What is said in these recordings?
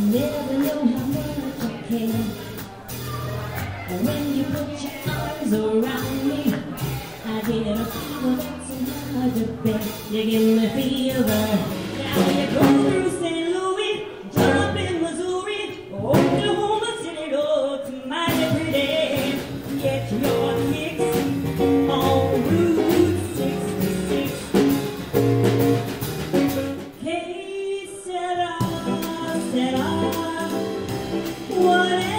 never know how much I care. When you put your arms around me, I that's to bear. You give me fever, now you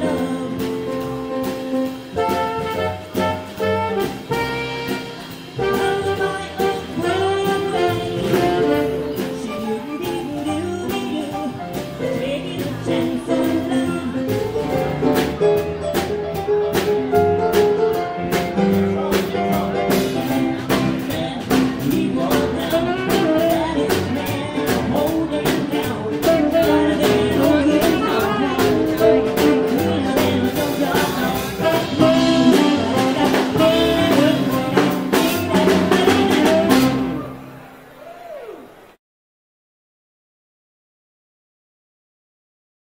love.